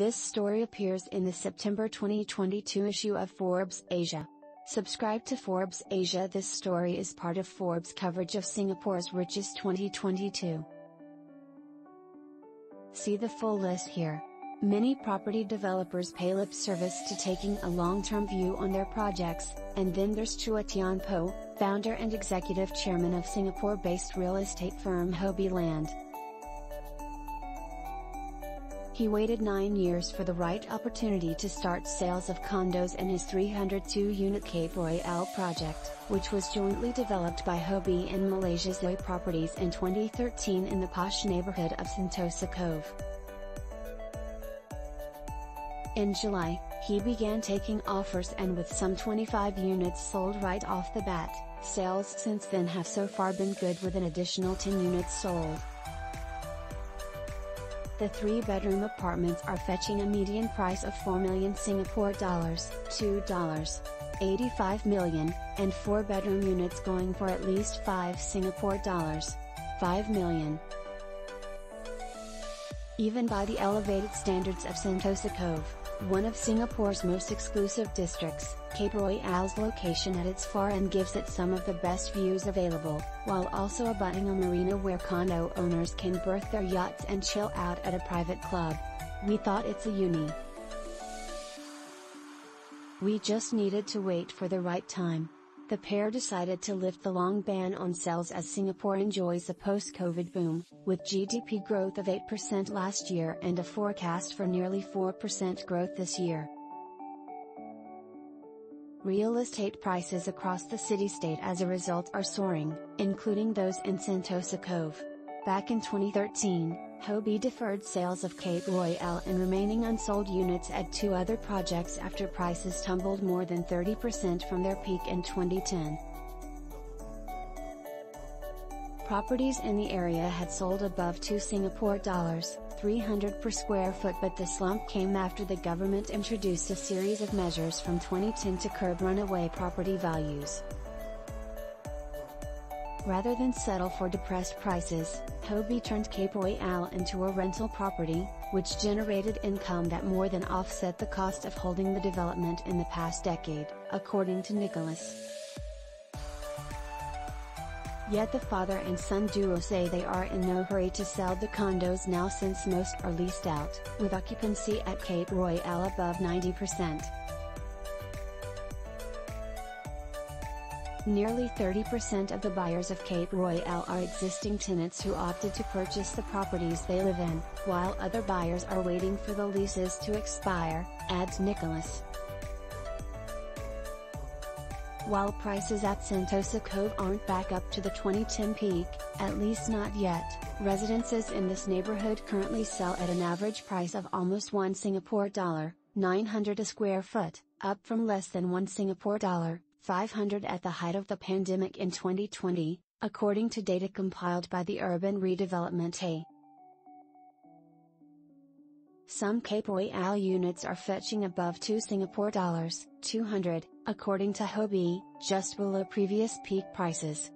This story appears in the September 2022 issue of Forbes Asia. Subscribe to Forbes Asia. This story is part of Forbes coverage of Singapore's richest 2022. See the full list here. Many property developers pay lip service to taking a long-term view on their projects, and then there's Chua Thian Poh, founder and executive chairman of Singapore-based real estate firm Ho Bee Land. He waited nine years for the right opportunity to start sales of condos in his 302-unit Cape Royale project, which was jointly developed by Ho Bee and Malaysia's IOI Properties in 2013 in the posh neighborhood of Sentosa Cove. In July, he began taking offers and with some 25 units sold right off the bat, sales since then have so far been good with an additional 10 units sold. The three-bedroom apartments are fetching a median price of 4 million Singapore dollars, $2. 85 million, and four-bedroom units going for at least 5 Singapore dollars, 5 million. Even by the elevated standards of Sentosa Cove, one of Singapore's most exclusive districts, Cape Royale's location at its far end gives it some of the best views available, while also abutting a marina where condo owners can berth their yachts and chill out at a private club. We thought it's a uni. We just needed to wait for the right time the pair decided to lift the long ban on sales as Singapore enjoys a post-Covid boom, with GDP growth of 8% last year and a forecast for nearly 4% growth this year. Real estate prices across the city-state as a result are soaring, including those in Sentosa Cove. Back in 2013, Ho Bee deferred sales of Cape Royale and remaining unsold units at two other projects after prices tumbled more than 30% from their peak in 2010. Properties in the area had sold above 2 Singapore dollars, 300 per square foot but the slump came after the government introduced a series of measures from 2010 to curb runaway property values. Rather than settle for depressed prices, Ho Bee turned Cape Royale into a rental property, which generated income that more than offset the cost of holding the development in the past decade, according to Nicholas. Yet the father and son duo say they are in no hurry to sell the condos now since most are leased out, with occupancy at Cape Royale above 90%. Nearly 30% of the buyers of Cape Royale are existing tenants who opted to purchase the properties they live in, while other buyers are waiting for the leases to expire, adds Nicholas. While prices at Sentosa Cove aren't back up to the 2010 peak, at least not yet, residences in this neighborhood currently sell at an average price of almost 1 Singapore dollar, 900 a square foot, up from less than 1 Singapore dollar, 500 at the height of the pandemic in 2020, according to data compiled by the Urban Redevelopment A. Some Cape Royale units are fetching above 2 Singapore dollars, 200, according to Ho Bee, just below previous peak prices.